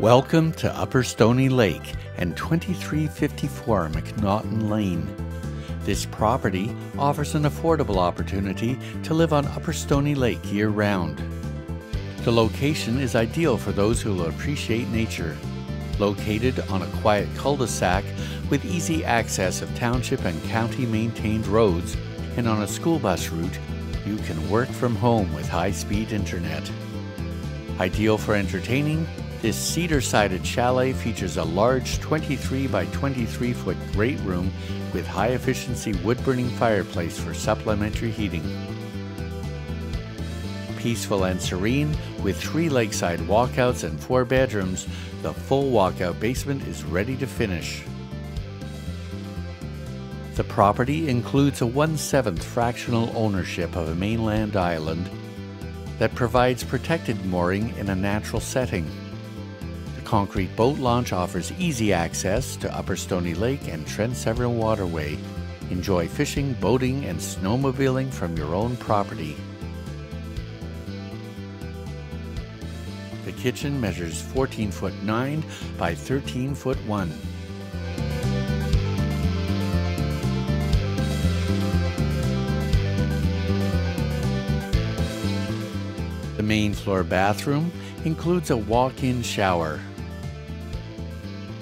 Welcome to Upper Stoney Lake and 2354 McNaughton Lane. This property offers an affordable opportunity to live on Upper Stoney Lake year round. The location is ideal for those who will appreciate nature. Located on a quiet cul de sac with easy access of township and county maintained roads and on a school bus route, you can work from home with high speed internet. Ideal for entertaining, this cedar sided chalet features a large 23 by 23 foot great room with high efficiency wood burning fireplace for supplementary heating. Peaceful and serene, with three lakeside walkouts and four bedrooms, the full walkout basement is ready to finish. The property includes a 1 7th fractional ownership of a mainland island that provides protected mooring in a natural setting concrete boat launch offers easy access to Upper Stoney Lake and Trent Severn Waterway. Enjoy fishing, boating, and snowmobiling from your own property. The kitchen measures 14 foot 9 by 13 foot 1. The main floor bathroom includes a walk-in shower.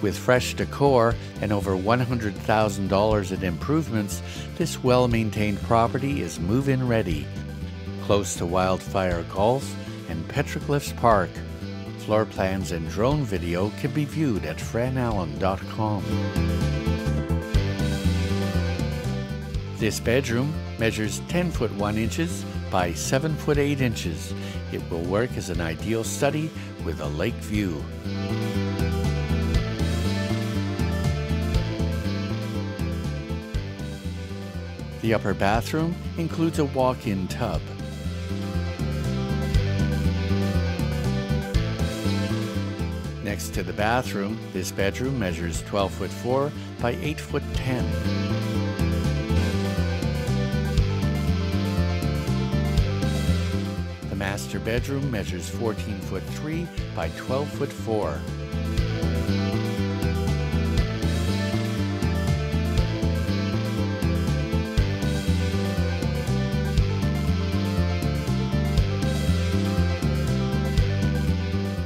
With fresh decor and over $100,000 in improvements, this well maintained property is move in ready. Close to Wildfire Golf and Petroglyphs Park. Floor plans and drone video can be viewed at franallen.com. This bedroom measures 10 foot 1 inches by 7 foot 8 inches. It will work as an ideal study with a lake view. The upper bathroom includes a walk-in tub. Next to the bathroom, this bedroom measures 12 foot 4 by 8 foot 10. The master bedroom measures 14 foot 3 by 12 foot 4.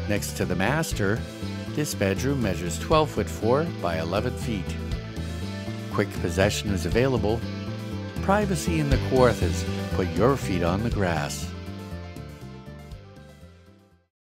Next to the master, this bedroom measures 12 foot 4 by 11 feet. Quick possession is available. Privacy in the quarters. Put your feet on the grass.